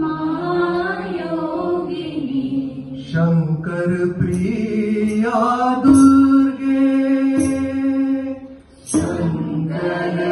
महायोगिनी। Shankar Priya Durge. Shankar